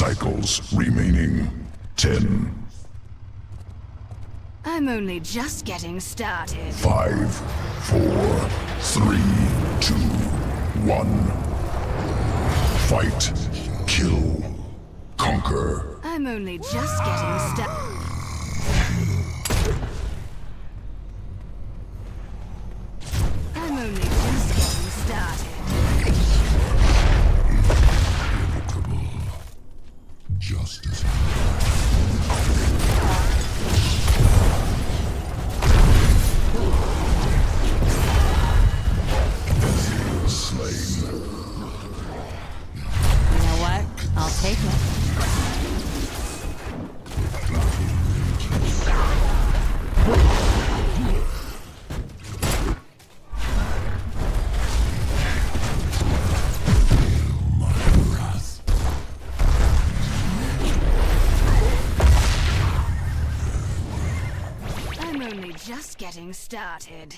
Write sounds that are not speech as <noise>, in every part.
cycles remaining. Ten. I'm only just getting started. Five, four, three, two, one. Fight, kill, conquer. I'm only just getting started. getting started.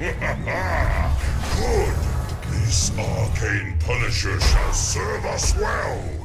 <laughs> Good! This arcane punisher shall serve us well!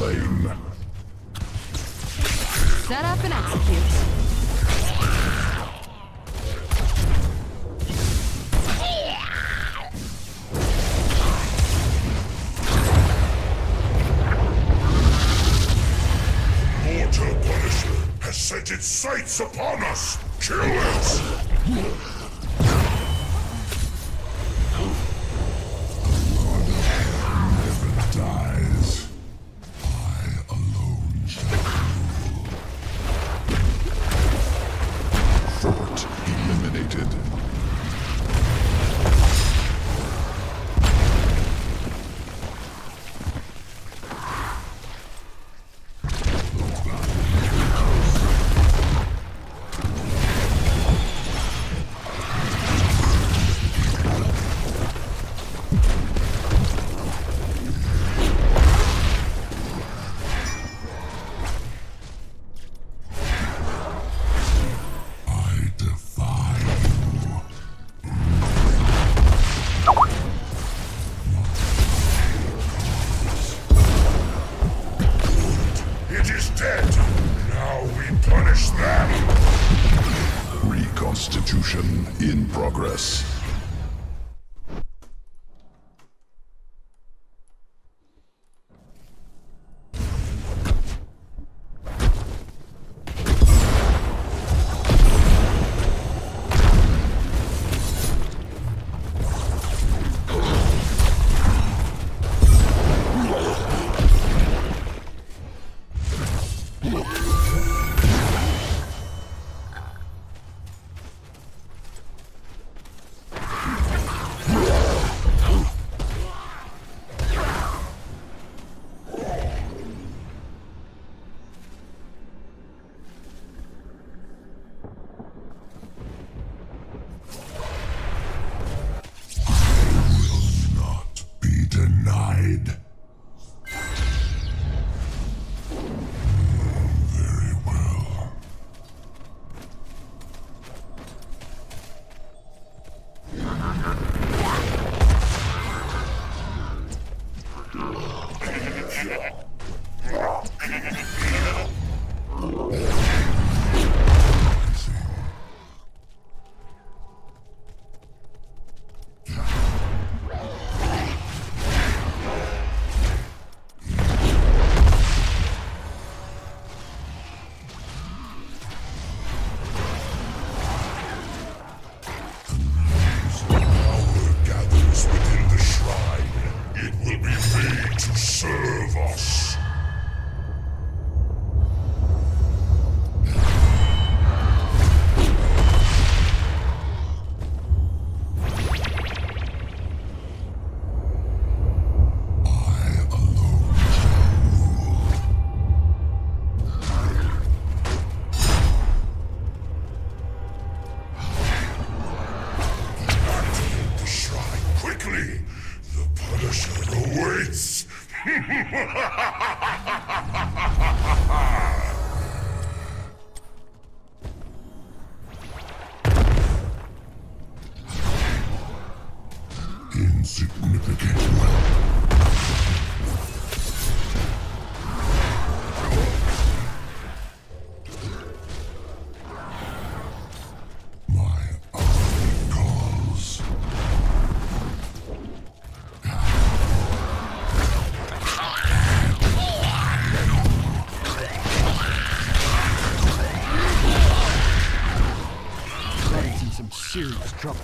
slain. Set up and execute. Mortar Punisher has set its sights upon us! Kill it! serious trouble.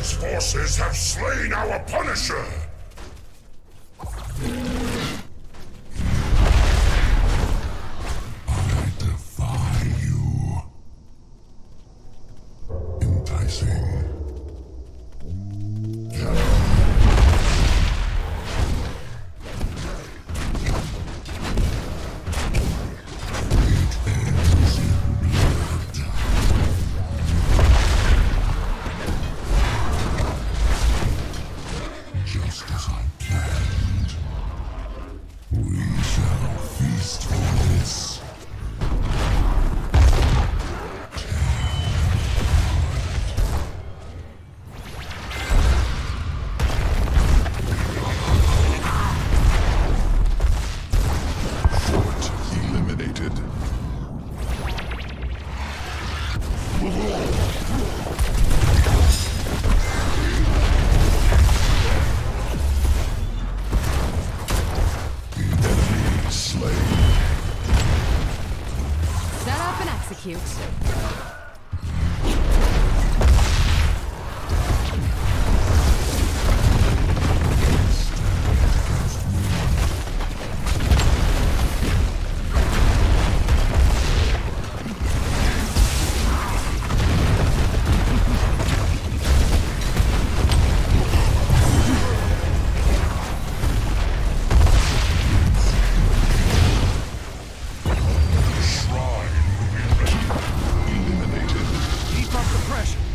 Dragon's forces have slain our Punisher! Eliminated. Keep up the pressure.